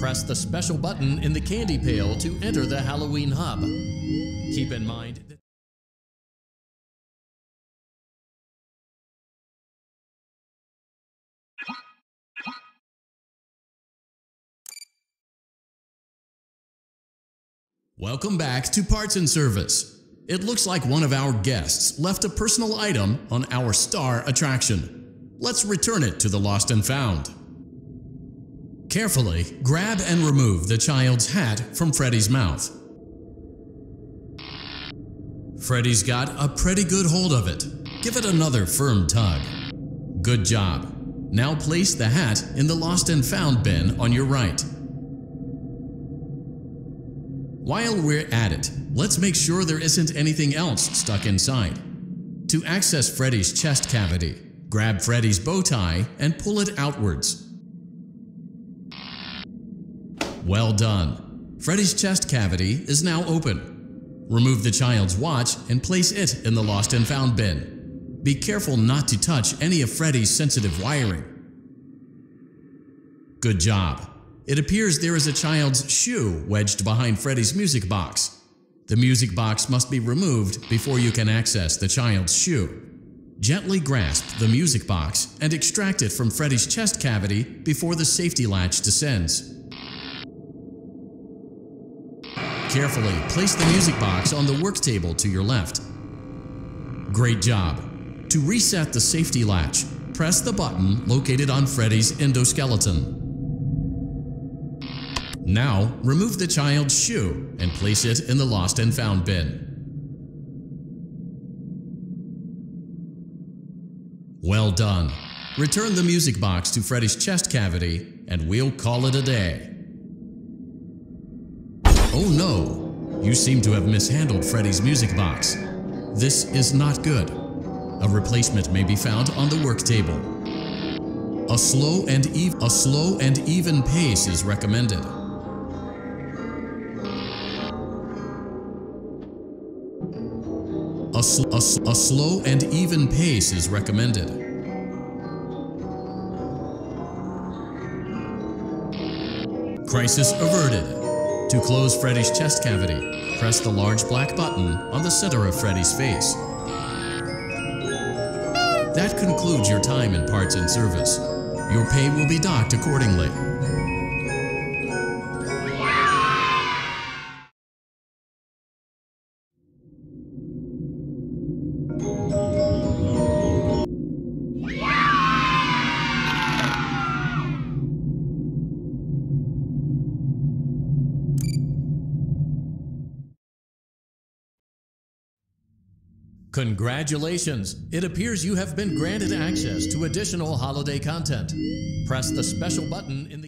Press the special button in the candy pail to enter the Halloween hub. Keep in mind Welcome back to Parts and Service. It looks like one of our guests left a personal item on our star attraction. Let's return it to the lost and found. Carefully grab and remove the child's hat from Freddy's mouth. Freddy's got a pretty good hold of it. Give it another firm tug. Good job. Now place the hat in the lost and found bin on your right. While we're at it, let's make sure there isn't anything else stuck inside. To access Freddy's chest cavity, grab Freddy's bow tie and pull it outwards. Well done. Freddy's chest cavity is now open. Remove the child's watch and place it in the lost and found bin. Be careful not to touch any of Freddy's sensitive wiring. Good job. It appears there is a child's shoe wedged behind Freddy's music box. The music box must be removed before you can access the child's shoe. Gently grasp the music box and extract it from Freddy's chest cavity before the safety latch descends. Carefully place the music box on the work table to your left. Great job. To reset the safety latch, press the button located on Freddy's endoskeleton. Now, remove the child's shoe and place it in the lost and found bin. Well done. Return the music box to Freddy's chest cavity and we'll call it a day. Oh no! You seem to have mishandled Freddy's music box. This is not good. A replacement may be found on the work table. A slow and, ev a slow and even pace is recommended. A, sl a, sl a slow and even pace is recommended. Crisis averted. To close Freddy's chest cavity, press the large black button on the center of Freddy's face. That concludes your time in parts and service. Your pay will be docked accordingly. Congratulations! It appears you have been granted access to additional holiday content. Press the special button in the